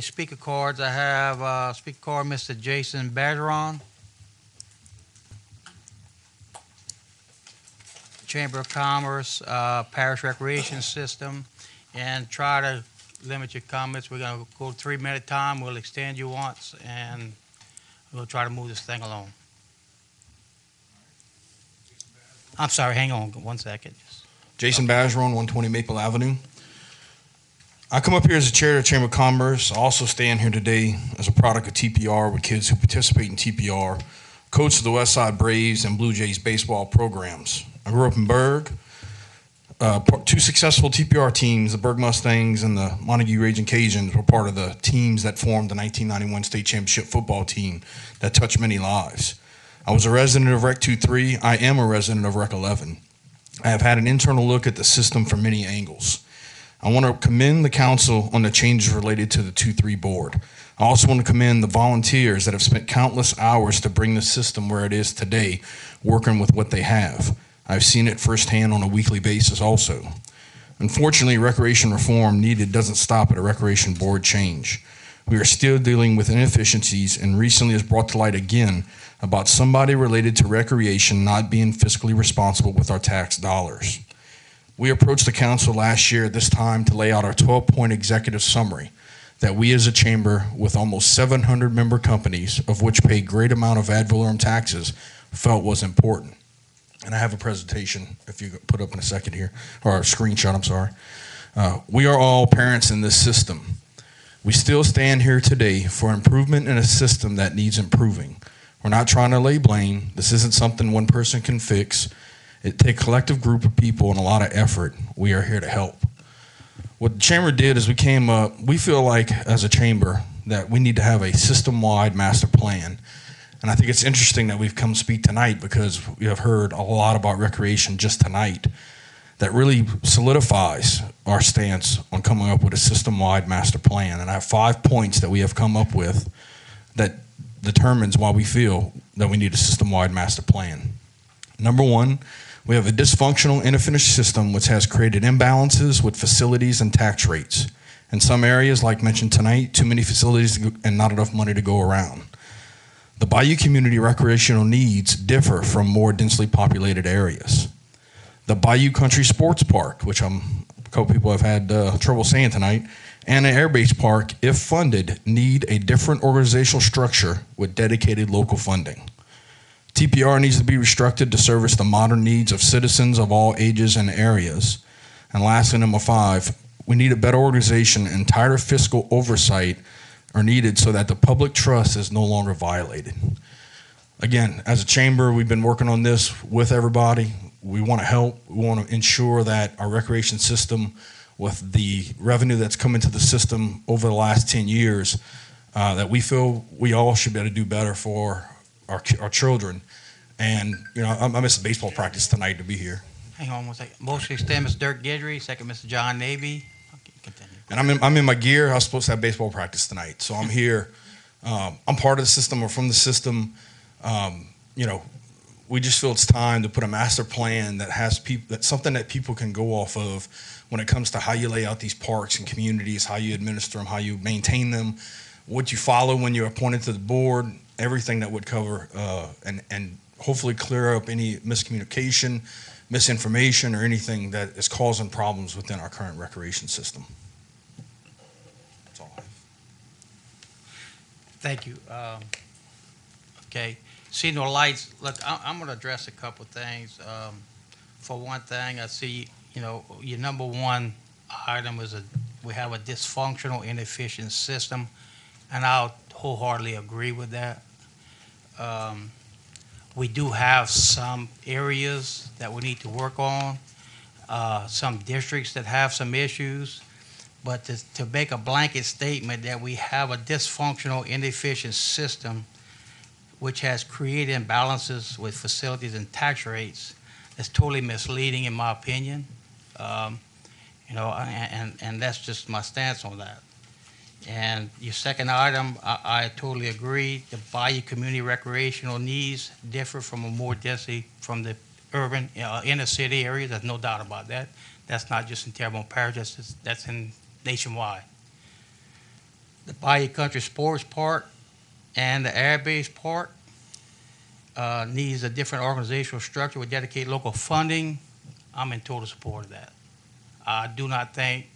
Speaker cards, I have, uh, speaker card, Mr. Jason Bergeron. Chamber of Commerce, uh, Parish Recreation System, and try to limit your comments. We're gonna go three minute time, we'll extend you once, and we'll try to move this thing along. I'm sorry, hang on one second. Jason Bergeron, 120 Maple Avenue. I come up here as a chair of the Chamber of Commerce. I also stand here today as a product of TPR with kids who participate in TPR, coach of the West Side Braves and Blue Jays baseball programs. I grew up in Bourg. Uh, two successful TPR teams, the Bourg Mustangs and the Montague Raging Cajuns, were part of the teams that formed the 1991 state championship football team that touched many lives. I was a resident of Rec 23. I am a resident of Rec 11. I have had an internal look at the system from many angles. I want to commend the council on the changes related to the 2 3 board. I also want to commend the volunteers that have spent countless hours to bring the system where it is today, working with what they have. I've seen it firsthand on a weekly basis also. Unfortunately, recreation reform needed doesn't stop at a recreation board change. We are still dealing with inefficiencies and recently has brought to light again about somebody related to recreation not being fiscally responsible with our tax dollars. We approached the council last year at this time to lay out our 12 point executive summary that we as a chamber, with almost 700 member companies, of which pay great amount of ad valorem taxes, felt was important. And I have a presentation, if you could put up in a second here, or a screenshot, I'm sorry. Uh, we are all parents in this system. We still stand here today for improvement in a system that needs improving. We're not trying to lay blame. This isn't something one person can fix. It takes a collective group of people and a lot of effort. We are here to help. What the chamber did is we came up, we feel like as a chamber that we need to have a system wide master plan. And I think it's interesting that we've come speak tonight because we have heard a lot about recreation just tonight that really solidifies our stance on coming up with a system wide master plan. And I have five points that we have come up with that determines why we feel that we need a system wide master plan. Number one, we have a dysfunctional, inefficient system which has created imbalances with facilities and tax rates. In some areas, like mentioned tonight, too many facilities and not enough money to go around. The Bayou community recreational needs differ from more densely populated areas. The Bayou Country Sports Park, which I'm, a couple people have had uh, trouble saying tonight, and an airbase park, if funded, need a different organizational structure with dedicated local funding. TPR needs to be restructured to service the modern needs of citizens of all ages and areas. And lastly, number five, we need a better organization and tighter fiscal oversight are needed so that the public trust is no longer violated. Again, as a chamber, we've been working on this with everybody. We want to help. We want to ensure that our recreation system, with the revenue that's come into the system over the last 10 years, uh, that we feel we all should be able to do better for our, our children. And, you know, I, I missed baseball practice tonight to be here. Hang on one second. Motion to extend, Mr. Dirk Guidry, second, Mr. John Navy. Okay, Continue. And I'm in, I'm in my gear. I was supposed to have baseball practice tonight. So I'm here. Um, I'm part of the system or from the system. Um, you know, we just feel it's time to put a master plan that has people, that's something that people can go off of when it comes to how you lay out these parks and communities, how you administer them, how you maintain them, what you follow when you're appointed to the board, everything that would cover uh, and, and hopefully clear up any miscommunication, misinformation, or anything that is causing problems within our current recreation system. That's all I have. Thank you. Um, Okay, see no lights, look, I- I'm going to address a couple things. Um, For one thing, I see, you know, your number one item is a, we have a dysfunctional, inefficient system, and I'll wholeheartedly agree with that. Um, We do have some areas that we need to work on, uh, some districts that have some issues, but to, to make a blanket statement that we have a dysfunctional, inefficient system which has created imbalances with facilities and tax rates, is totally misleading in my opinion. Um, you know, and, and, and that's just my stance on that. And your second item, I, I totally agree. The Bayou community recreational needs differ from a more densely from the urban, uh, inner city area. There's no doubt about that. That's not just in Terrebonne Parish. That's that's in nationwide. the Bayou Country Sports Park and the Air Base Park uh, needs a different organizational structure with dedicated local funding. I'm in total support of that. I do not think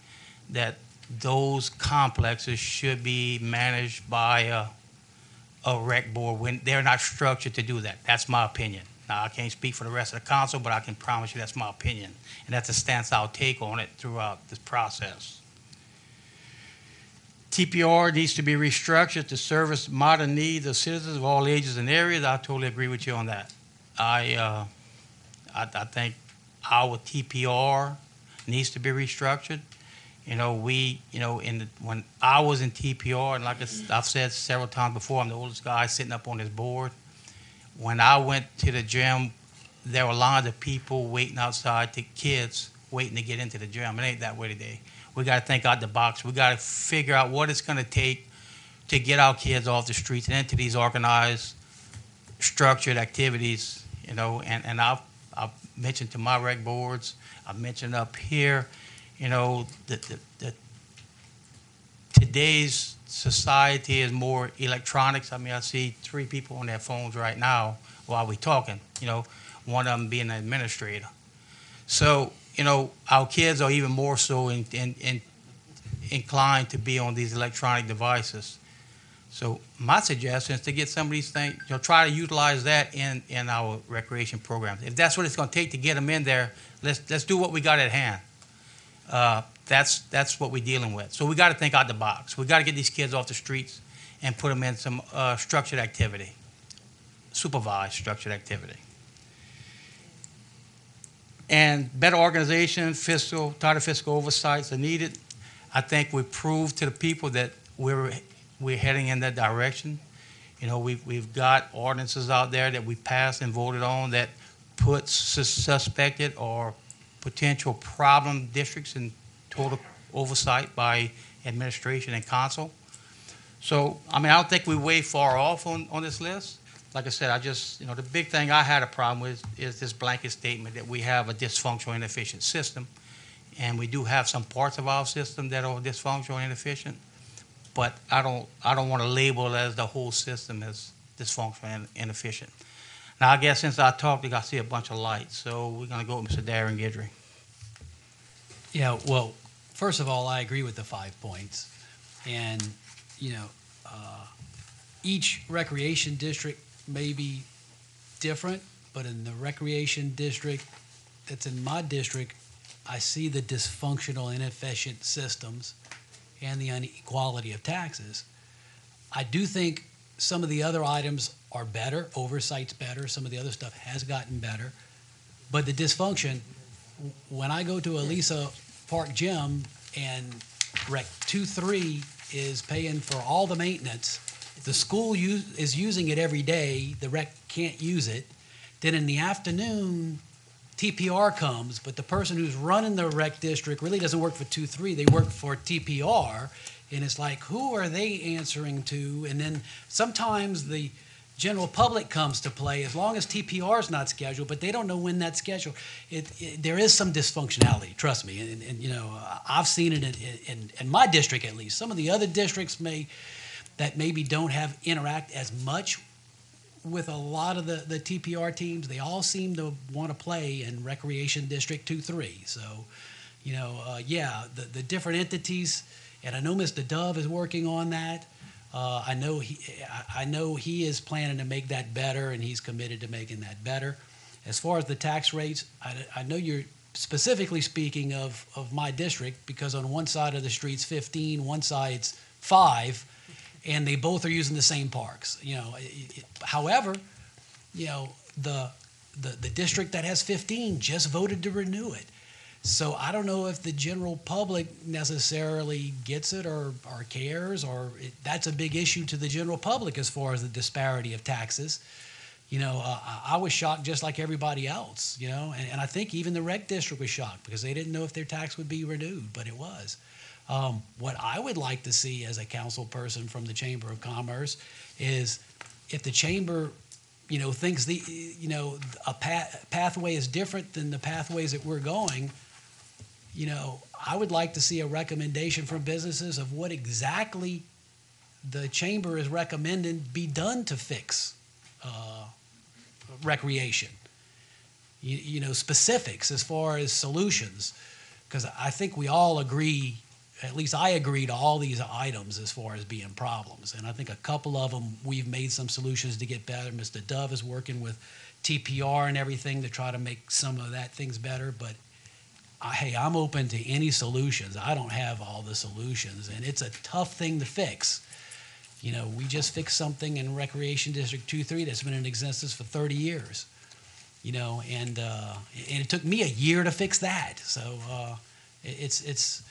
that those complexes should be managed by a, a rec board when they're not structured to do that. That's my opinion. Now, I can't speak for the rest of the council, but I can promise you that's my opinion. And that's a stance I'll take on it throughout this process. TPR needs to be restructured to service modern needs of citizens of all ages and areas. I totally agree with you on that. I, uh, I, I think our TPR needs to be restructured. You know, we, you know, in the, when I was in TPR, and like I've said several times before, I'm the oldest guy sitting up on this board. When I went to the gym, there were lines of people waiting outside, the kids waiting to get into the gym. It ain't that way today. We got to think out the box. We got to figure out what it's going to take to get our kids off the streets and into these organized, structured activities. You know, and and I've I've mentioned to my rec boards. I've mentioned up here. You know, that the, the today's society is more electronics. I mean, I see three people on their phones right now while we're talking. You know, one of them being an administrator. So, you know, our kids are even more so in, in, in inclined to be on these electronic devices. So my suggestion is to get some of these things, you know, try to utilize that in, in our recreation programs. If that's what it's going to take to get them in there, let's, let's do what we got at hand. Uh, that's, that's what we're dealing with. So we got to think out the box. We got to get these kids off the streets and put them in some uh, structured activity, supervised structured activity. And better organization, fiscal, tighter fiscal oversights are needed. I think we proved to the people that we're, we're heading in that direction. You know, we've, we've got ordinances out there that we passed and voted on that puts suspected or potential problem districts and total oversight by administration and council. So, I mean, I don't think we're way far off on, on this list. Like I said, I just, you know, the big thing I had a problem with is this blanket statement that we have a dysfunctional, inefficient system. And we do have some parts of our system that are dysfunctional and inefficient. But I don't, I don't want to label as the whole system as dysfunctional and inefficient. Now, I guess since I talked, I see a bunch of lights, so we're gonna go with Mr. Darren Guidry. Yeah, well, first of all, I agree with the five points. And, you know, uh, each recreation district may be different, but in the recreation district that's in my district, I see the dysfunctional, inefficient systems and the inequality of taxes. I do think some of the other items are better, oversight's better, some of the other stuff has gotten better. But the dysfunction, when I go to Elisa Park Gym and Rec 2-3 is paying for all the maintenance, the school u- is using it every day, the rec can't use it, then in the afternoon, TPR comes, but the person who's running the rec district really doesn't work for 2-3, they work for TPR, and it's like, who are they answering to? And then sometimes the general public comes to play as long as TPR is not scheduled, but they don't know when that's scheduled. It, it, there is some dysfunctionality, trust me. And, and you know, I've seen it in, in, in my district at least. Some of the other districts may that maybe don't have interact as much with a lot of the, the TPR teams. They all seem to want to play in Recreation District 2 3. So, you know, uh, yeah, the, the different entities, and I know Mr. Dove is working on that. Uh, I know he, I- know he is planning to make that better, and he's committed to making that better. As far as the tax rates, I, I know you're specifically speaking of, of my district because on one side of the street's 15, one side's five, and they both are using the same parks. You know, however, you know the, the the district that has 15 just voted to renew it. So I don't know if the general public necessarily gets it or, or cares, or it, that's a big issue to the general public as far as the disparity of taxes. You know, uh, I- was shocked just like everybody else, you know, and, and I think even the rec district was shocked because they didn't know if their tax would be renewed, but it was. Um, what I would like to see as a council person from the Chamber of Commerce is if the chamber, you know, thinks the, you know, a path, pathway is different than the pathways that we're going, you know, I would like to see a recommendation from businesses of what exactly the chamber is recommending be done to fix uh, recreation. You, you know, specifics as far as solutions, because I think we all agree, at least I agree to all these items as far as being problems. And I think a couple of them, we've made some solutions to get better. Mr. Dove is working with TPR and everything to try to make some of that things better, but hey, I'm open to any solutions. I don't have all the solutions, and it's a tough thing to fix. You know, we just fixed something in Recreation District 2 3 that's been in existence for 30 years. You know, and, uh, and it took me a year to fix that. So uh, it- it's, it's,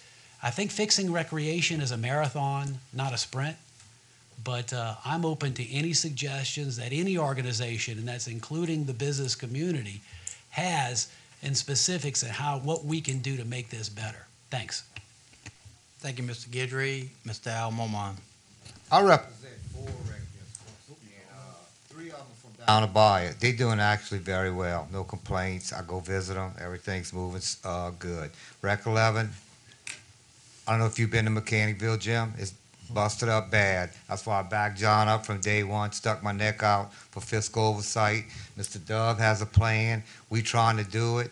I think fixing recreation is a marathon, not a sprint. But uh, I'm open to any suggestions that any organization, and that's including the business community, has in specifics and how, what we can do to make this better. Thanks. Thank you, Mr. Guidry. Mr. Al Momon. I represent four rec districts, and, uh, three of them from down the by. They doing actually very well, no complaints. I go visit them, everything's moving, uh, good. Rec eleven, I don't know if you've been to Mechanicville, gym, it's busted up bad. That's why I backed John up from day one, stuck my neck out for fiscal oversight. Mr. Dove has a plan, we trying to do it.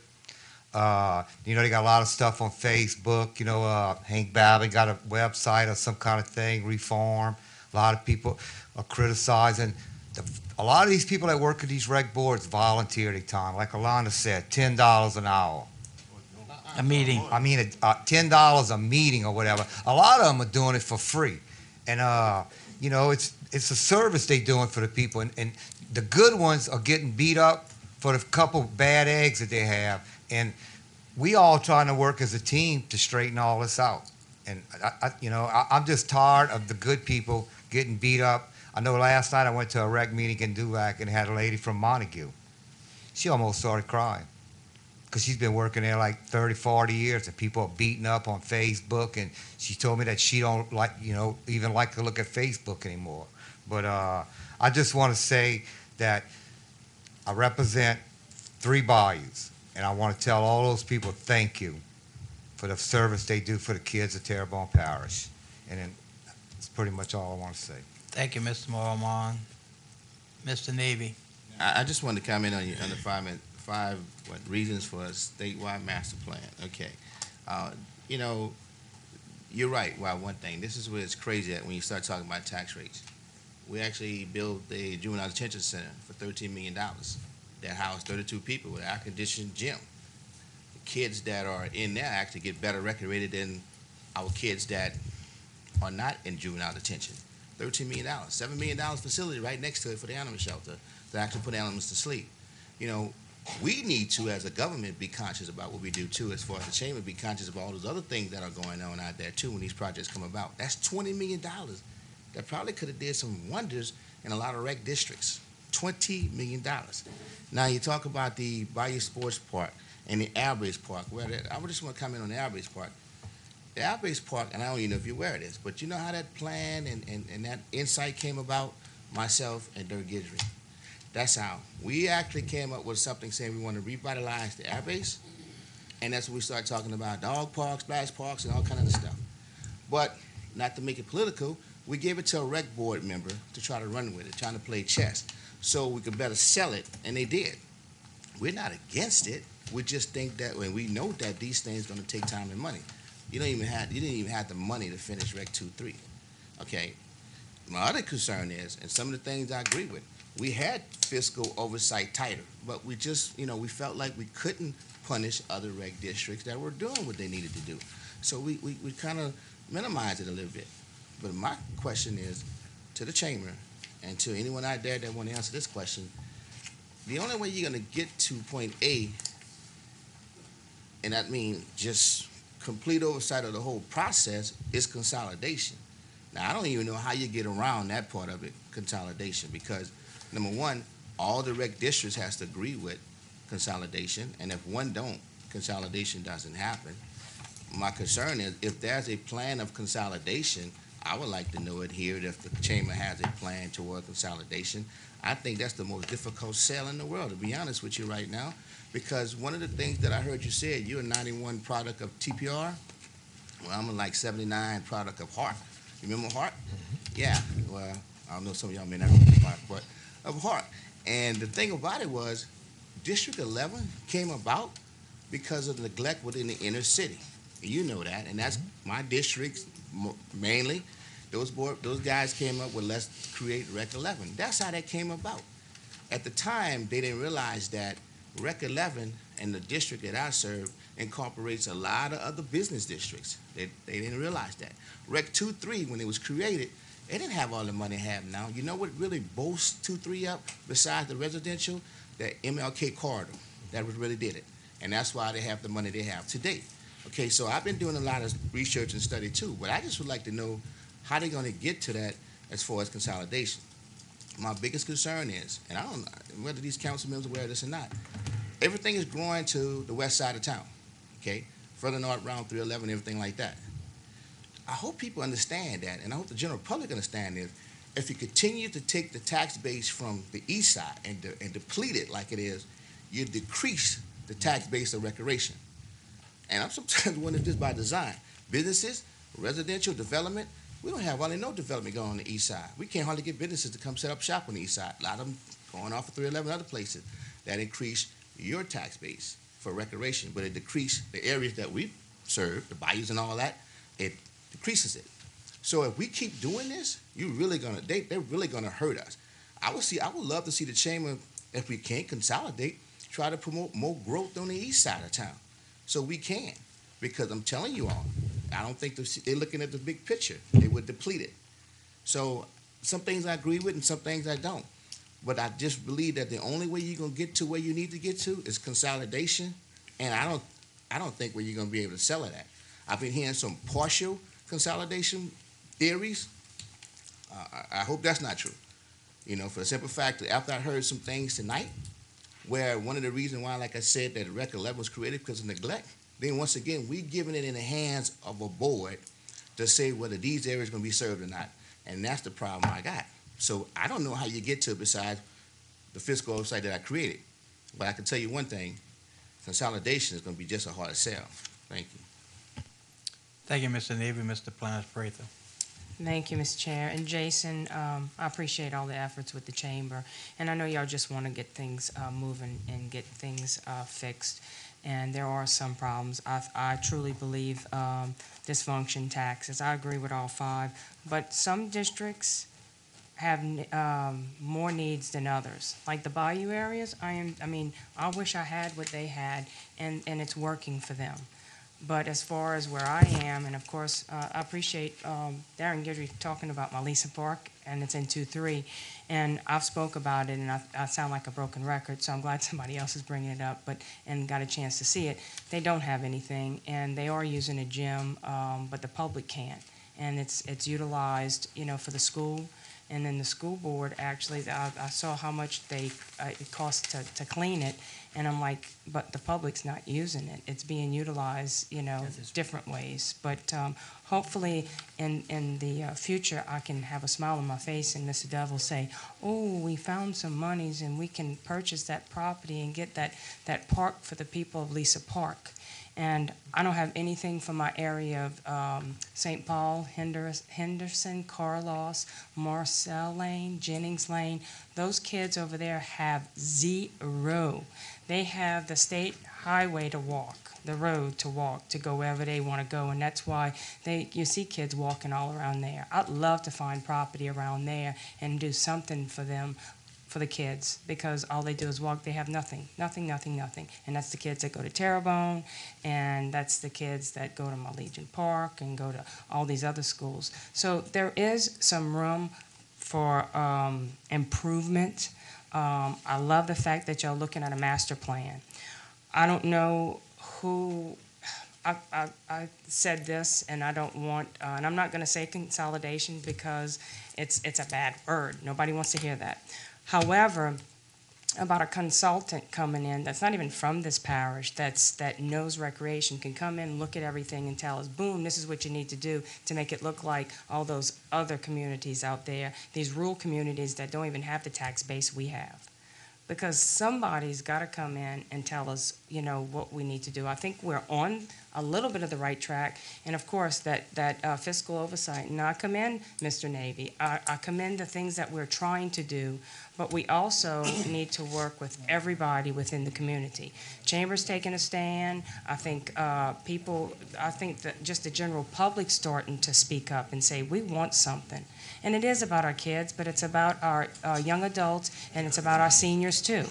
Uh, you know, they got a lot of stuff on Facebook, you know, uh, Hank Babbitt got a website or some kind of thing, reform. A lot of people are criticizing. The, a lot of these people that work at these rec boards volunteer their time. Like Alana said, ten dollars an hour. A meeting. I mean, uh, ten dollars a meeting or whatever. A lot of them are doing it for free, and uh, you know, it's it's a service they're doing for the people, and, and the good ones are getting beat up for the couple bad eggs that they have, and we all trying to work as a team to straighten all this out. And I, I, you know, I, I'm just tired of the good people getting beat up. I know last night I went to a rec meeting in Dulac and had a lady from Montague. She almost started crying because she's been working there like 30, 40 years, and people are beating up on Facebook. And she told me that she don't like, you know, even like to look at Facebook anymore. But uh, I just want to say that I represent three bayous, and I want to tell all those people thank you for the service they do for the kids of Terrebonne Parish. And then that's pretty much all I want to say. Thank you, Mr. Momon. Mr. Navy. I, I just wanted to comment on, your, on the five, min- five what, reasons for a statewide master plan. Okay. Uh, you know, you're right. Well, one thing, this is where it's crazy at when you start talking about tax rates. We actually built a juvenile detention center for $13 million that housed 32 people with air-conditioned gym. The kids that are in there actually get better recreated than our kids that are not in juvenile detention. $13 million, $7 million facility right next to it for the animal shelter to actually put animals to sleep. You know, we need to, as a government, be conscious about what we do too, as far as the chamber, be conscious of all those other things that are going on out there too when these projects come about. That's $20 million that probably could have did some wonders in a lot of rec districts. $20 million. Now, you talk about the Bayou Sports Park and the Airbase Park. That- I just want to comment on the Airbase Park. The Airbase Park, and I don't even know if you're aware of this, but you know how that plan and, and, and that insight came about? Myself and Dirk Guidry. That's how. We actually came up with something saying we want to revitalize the airbase, and that's when we started talking about dog parks, splash parks, and all kind of stuff. But not to make it political, we gave it to a rec board member to try to run with it, trying to play chess, so we could better sell it, and they did. We're not against it. We just think that when we know that these things going to take time and money. You don't even have you didn't even have the money to finish Rec two three. Okay. My other concern is, and some of the things I agree with, we had fiscal oversight tighter, but we just, you know, we felt like we couldn't punish other reg districts that were doing what they needed to do. So we, we, we kind of minimized it a little bit. But my question is to the chamber and to anyone out there that want to answer this question, the only way you're going to get to point A, and that means just complete oversight of the whole process, is consolidation. Now, I don't even know how you get around that part of it, consolidation, because number one, all the rec districts has to agree with consolidation, and if one don't, consolidation doesn't happen. My concern is if there's a plan of consolidation, I would like to know it here, if the chamber has a plan toward consolidation. I think that's the most difficult sale in the world, to be honest with you right now, because one of the things that I heard you say, you're a ninety-one product of TPR. Well, I'm a like seventy-nine product of Heart. You remember Hart? Mm-hmm. Yeah. Well, I don't know some of y'all may not remember Hart, but of heart. And the thing about it was, District 11 came about because of neglect within the inner city. You know that, and that's mm-hmm. my districts mo- mainly. Those board, those guys came up with let's create Rec 11. That's how that came about. At the time, they didn't realize that Rec 11 and the district that I serve incorporates a lot of other business districts. They, they didn't realize that. Rec 2 3, when it was created, it didn't have all the money it have now. You know what really boasts 2 3 up besides the residential? The MLK corridor. That really did it. And that's why they have the money they have today. Okay, so I've been doing a lot of research and study too, but I just would like to know how they're going to get to that as far as consolidation. My biggest concern is, and I don't know whether these council members are aware of this or not, everything is growing to the west side of town, okay? Further north, around 311, everything like that. I hope people understand that, and I hope the general public understand this. If you continue to take the tax base from the east side and, de- and deplete it like it is, you decrease the tax base of recreation. And I'm sometimes wondering if this by design. Businesses, residential development, we don't have hardly no development going on the east side. We can't hardly get businesses to come set up shop on the east side. A lot of them going off of 311 other places. That increase your tax base for recreation, but it decrease the areas that we serve, the bayous and all that, it decreases it. So if we keep doing this, you really gonna they they're really gonna hurt us. I would see I would love to see the chamber, if we can't consolidate, try to promote more growth on the east side of town. So we can. Because I'm telling you all, I don't think they're looking at the big picture. They would deplete it. So some things I agree with and some things I don't. But I just believe that the only way you're gonna get to where you need to get to is consolidation. And I don't I don't think where you're gonna be able to sell it at. I've been hearing some partial consolidation theories. Uh, I, I hope that's not true. You know, for the simple fact that after I heard some things tonight, where one of the reasons why, like I said, that Rec 11 was created because of neglect, then once again, we're giving it in the hands of a board to say whether these areas are going to be served or not. And that's the problem I got. So I don't know how you get to it besides the fiscal oversight that I created. But I can tell you one thing, consolidation is going to be just a hard sell. Thank you. Thank you, Mr. Navy, Mr. Plannis Prather. Thank you, Mr. Chair. And Jason, um, I appreciate all the efforts with the chamber. And I know y'all just want to get things uh, moving and get things uh, fixed. And there are some problems. I, I truly believe um, dysfunction taxes. I agree with all five. But some districts have um, more needs than others. Like the Bayou areas, I am, I mean, I wish I had what they had, and, and it's working for them. But as far as where I am, and of course, uh, I appreciate um, Darren Guidry talking about Malisa Park, and it's in two three, and I've spoke about it, and I, I sound like a broken record, so I'm glad somebody else is bringing it up, but and got a chance to see it. They don't have anything, and they are using a gym, um, but the public can't, and it's it's utilized, you know, for the school. And then the school board actually, I, I saw how much they uh, it costs to, to clean it, and I'm like, but the public's not using it. It's being utilized, you know, different ways. But um, hopefully, in in the uh, future, I can have a smile on my face and Mr. Dove will say, "Oh, we found some monies and we can purchase that property and get that that park for the people of Lisa Park." And I don't have anything from my area of um, St. Paul, Henderson, Henderson, Carlos, Marcel Lane, Jennings Lane. Those kids over there have zero. They have the state highway to walk, the road to walk, to go wherever they want to go, and that's why they you see kids walking all around there. I'd love to find property around there and do something for them, for the kids, because all they do is walk. They have nothing, nothing, nothing, nothing, and that's the kids that go to Terrebonne, and that's the kids that go to Legion Park and go to all these other schools. So there is some room for um, improvement. Um, I love the fact that y'all looking at a master plan. I don't know who, I, I, I said this, and I don't want, uh, and I'm not gonna say consolidation because it's, it's a bad word. Nobody wants to hear that. However, about a consultant coming in that's not even from this parish, that's, that knows recreation, can come in, look at everything and tell us, boom, this is what you need to do to make it look like all those other communities out there, these rural communities that don't even have the tax base we have. Because somebody's got to come in and tell us, you know, what we need to do. I think we're on a little bit of the right track, and of course, that, that uh, fiscal oversight. And I commend Mr. Navy. I, I commend the things that we're trying to do, but we also need to work with everybody within the community. Chamber's taking a stand. I think uh, people, I think that just the general public starting to speak up and say, we want something. And it is about our kids, but it's about our uh, young adults and it's about our seniors too.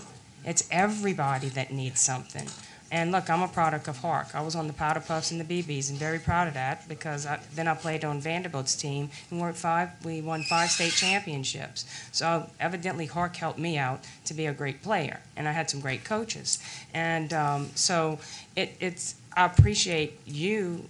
It's everybody that needs something. And look, I'm a product of Hark. I was on the Powder Puffs and the BBs, and very proud of that because I, then I played on Vandebilt's team and we're five. We won five state championships. So evidently, Hark helped me out to be a great player, and I had some great coaches. And um, so it, it's I appreciate you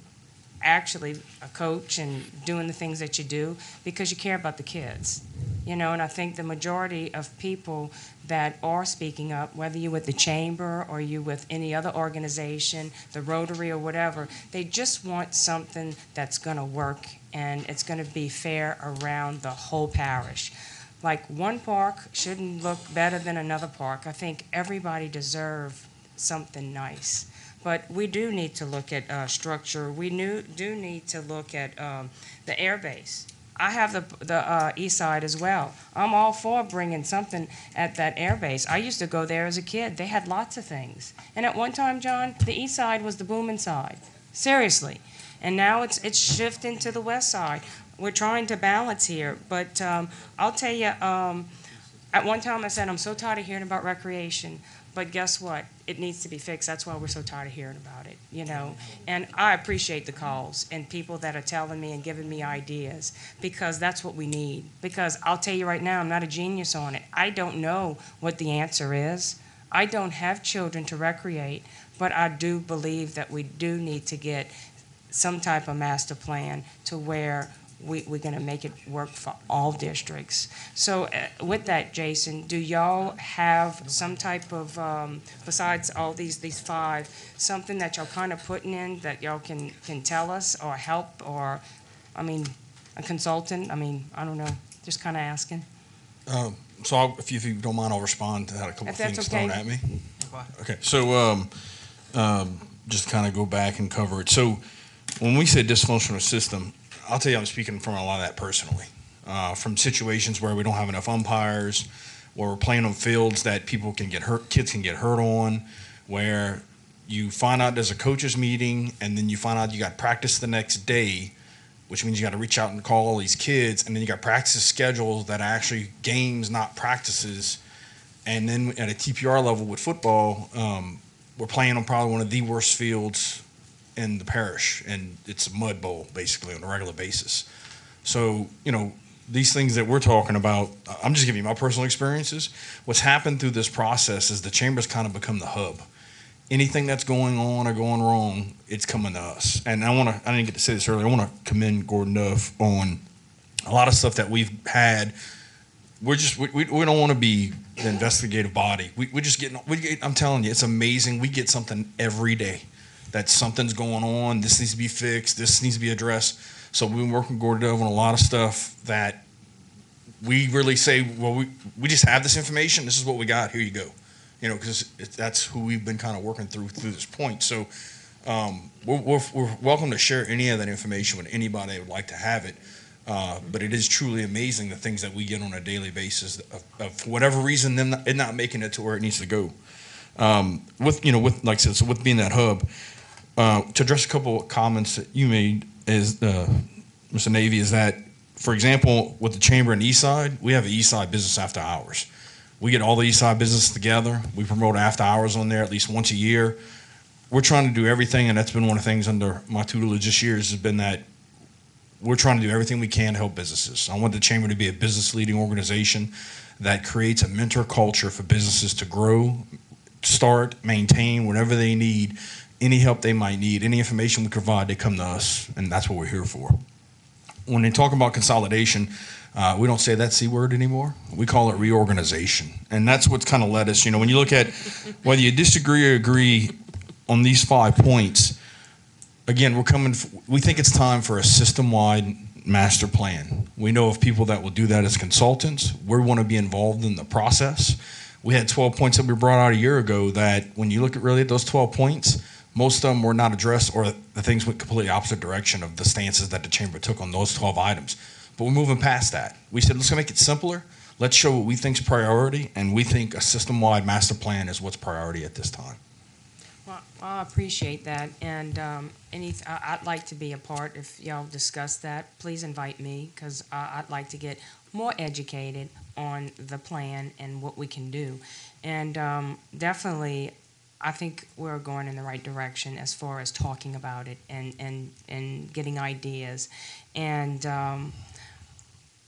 actually a coach and doing the things that you do because you care about the kids. You know, and I think the majority of people that are speaking up, whether you're with the chamber or you with any other organization, the Rotary or whatever, they just want something that's going to work and it's going to be fair around the whole parish. Like one park shouldn't look better than another park. I think everybody deserves something nice. But we do need to look at uh, structure. We knew, do need to look at um, the air base. I have the, the uh, east side as well. I'm all for bringing something at that air base. I used to go there as a kid. They had lots of things. And at one time, John, the east side was the booming side. Seriously. And now it's, it's shifting to the west side. We're trying to balance here. But um, I'll tell you, um, at one time I said, I'm so tired of hearing about recreation. But guess what? It needs to be fixed. That's why we're so tired of hearing about it, you know? Mm-hmm. And I appreciate the calls and people that are telling me and giving me ideas because that's what we need. Because I'll tell you right now, I'm not a genius on it. I don't know what the answer is. I don't have children to recreate, but I do believe that we do need to get some type of master plan to where we, we're going to make it work for all districts. So uh, with that, Jason, do y'all have some type of, um, besides all these, these five, something that y'all kind of putting in that y'all can, can tell us or help or, I mean, a consultant? I mean, I don't know, just kind of asking. Um, so I'll, if you, if you don't mind, I'll respond to had a couple If things that's thrown at me. Okay. Okay, so um, um, just kind of go back and cover it. So when we say dysfunctional system, I'll tell you, I'm speaking from a lot of that personally. Uh, from situations where we don't have enough umpires, where we're playing on fields that people can get hurt, kids can get hurt on, where you find out there's a coaches meeting and then you find out you got practice the next day, which means you got to reach out and call all these kids, and then you got practice schedules that are actually games, not practices. And then at a TPR level with football, um, we're playing on probably one of the worst fields in the parish, and it's a mud bowl basically on a regular basis. So, you know, these things that we're talking about, I'm just giving you my personal experiences. What's happened through this process is the chamber's kind of become the hub. Anything that's going on or going wrong, it's coming to us. And I want to, I didn't get to say this earlier, I want to commend Gordon Dove on a lot of stuff that we've had. We're just, we, we, don't want to be the investigative body. We, we're just getting, we get, I'm telling you, it's amazing. We get something every day that something's going on. This needs to be fixed. This needs to be addressed. So we've been working with Gordon Dove on a lot of stuff that we really say, well, we, we just have this information. This is what we got. Here you go. You know, because that's who we've been kind of working through through this point. So um, we're, we're, we're welcome to share any of that information with anybody that would like to have it. Uh, but it is truly amazing the things that we get on a daily basis of, of for whatever reason, them not, it not making it to where it needs to go. Um, with you know, with like I said, so with being that hub, uh, to address a couple of comments that you made is uh, Mr. Navy is that, for example, with the chamber and East Side, we have an East Side business after hours. We get all the East Side business together. We promote after hours on there at least once a year. We're trying to do everything, and that's been one of the things under my tutelage this year has been that we're trying to do everything we can to help businesses. I want the chamber to be a business leading organization that creates a mentor culture for businesses to grow, start, maintain, whatever they need, any help they might need, any information we provide, they come to us, and that's what we're here for. When they talk about consolidation, uh, we don't say that C word anymore. We call it reorganization. And that's what's kind of led us. You know, when you look at whether you disagree or agree on these five points, again, we're coming, f- we think it's time for a system wide master plan. We know of people that will do that as consultants. We want to be involved in the process. we had 12 points that we brought out a year ago that when you look at really at those 12 points, most of them were not addressed or the things went completely opposite direction of the stances that the chamber took on those 12 items. But we're moving past that. We said, let's make it simpler. Let's show what we think's priority, and we think a system-wide master plan is what's priority at this time. Well, I appreciate that, and um, any, I'd like to be a part, if y'all discuss that, please invite me, because I'd like to get more educated on the plan and what we can do. And um, definitely, I think we're going in the right direction as far as talking about it and, and, and getting ideas. And um,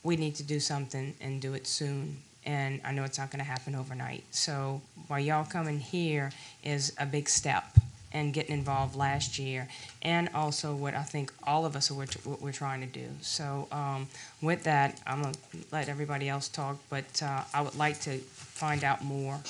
we need to do something and do it soon. And I know it's not going to happen overnight. So while y'all coming here is a big step and getting involved last year, and also what I think all of us are what what we're trying to do. So um, with that, I'm gonna let everybody else talk, but uh, I would like to find out more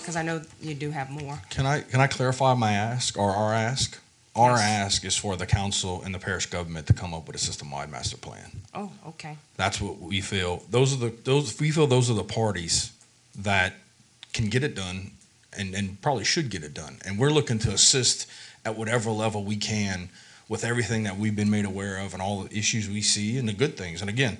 because I know you do have more. Can I, can I clarify my ask or our ask? Our ask is for the council and the parish government to come up with a system-wide master plan. Oh, okay. That's what we feel. Those are the those we feel those are the parties that can get it done and, and probably should get it done. And we're looking to assist at whatever level we can with everything that we've been made aware of and all the issues we see and the good things. And again,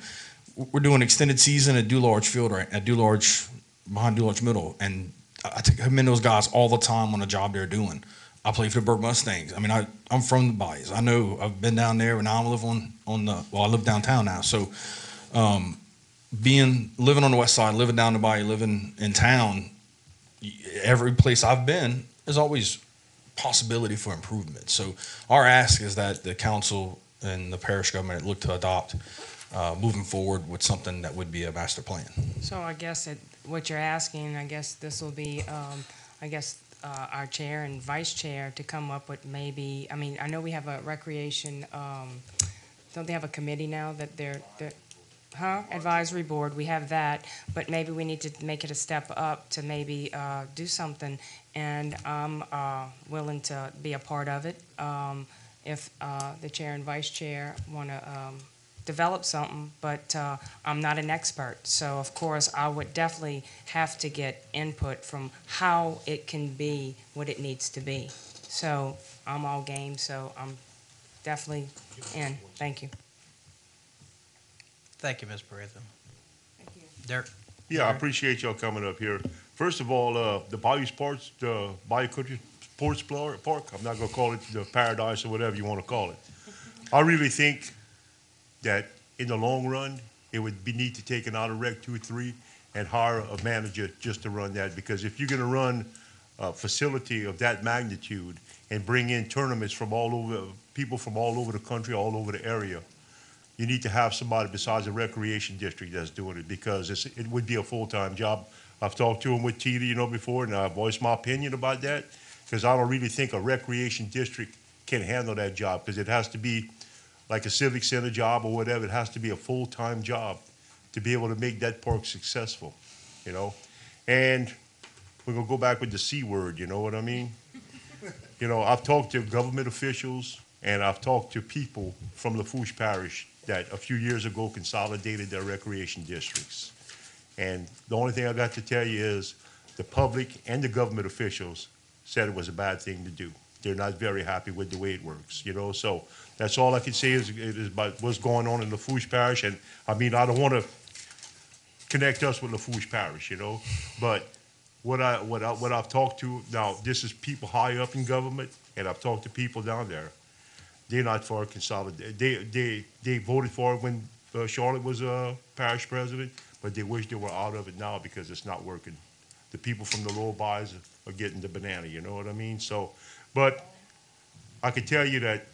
we're doing extended season at Dularge Field right at Dularge behind Dularge Middle, and I take- those guys all the time on the job they're doing. I play for the Bourg Mustangs. I mean, I, I'm from the Bayous. I know I've been down there, and I live on on the well, I live downtown now. So, um, being living on the west side, living down the bayou, living in town, every place I've been is always possibility for improvement. So, our ask is that the council and the parish government look to adopt uh, moving forward with something that would be a master plan. So I guess that what you're asking, I guess this will be, um, I guess, uh, our chair and vice chair to come up with maybe, I mean, I know we have a recreation, um, don't they have a committee now that they're, that, huh? Advisory board, we have that, but maybe we need to make it a step up to maybe, uh, do something. And I'm, uh, willing to be a part of it, um, if, uh, the chair and vice chair wanna, um, develop something, but uh, I'm not an expert. So, of course, I would definitely have to get input from how it can be what it needs to be. So, I'm all game, so I'm definitely in. Thank you. Thank you, Ms. Bratham. Dirk? Yeah, I appreciate y'all coming up here. First of all, uh, the Bayou Sports, the Bayou Country Sports Park, I'm not gonna call it the Paradise or whatever you wanna call it. I really think that in the long run, it would be neat to take an out of Rec two or three and hire a manager just to run that, because if you're gonna run a facility of that magnitude and bring in tournaments from all over, people from all over the country, all over the area, you need to have somebody besides the recreation district that's doing it. Because it would be a full-time job. I've talked to him with Tita, you know, before, and I've voiced my opinion about that. Because I don't really think a recreation district can handle that job. Because it has to be like a civic center job or whatever. It has to be a full-time job to be able to make that park successful, you know? And we're gonna go back with the C word, you know what I mean? You know, I've talked to government officials and I've talked to people from Lafourche Parish that a few years ago consolidated their recreation districts. And the only thing I got to tell you is the public and the government officials said it was a bad thing to do. They're not very happy with the way it works, you know? So that's all I can say is, is about what's going on in Lafourche Parish. And I mean, I don't want to connect us with Lafourche Parish, you know? But what I, what I, what I've talked to, now, this is people high up in government, and I've talked to people down there. They're not for consolidation. They, they, they voted for it when uh, Charlotte was uh, parish president, but they wish they were out of it now because it's not working. The people from the lower buys are getting the banana, you know what I mean? So, but I can tell you that,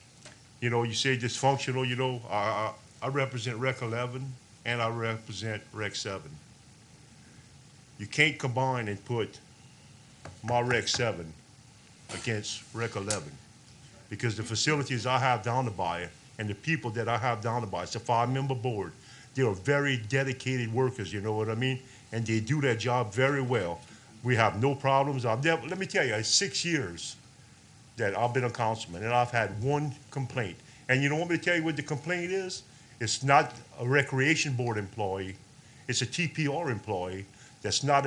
you know, you say dysfunctional, you know, I, I, I represent Rec 11 and I represent Rec 7. You can't combine and put my Rec 7 against Rec 11 because the facilities I have down the bayou and the people that I have down the bayou, it's a five-member board. They are very dedicated workers, you know what I mean? And they do their job very well. We have no problems. I've never, let me tell you, six years that I've been a councilman and I've had one complaint. And you don't want me to tell you what the complaint is? It's not a recreation board employee. It's a TPR employee that's not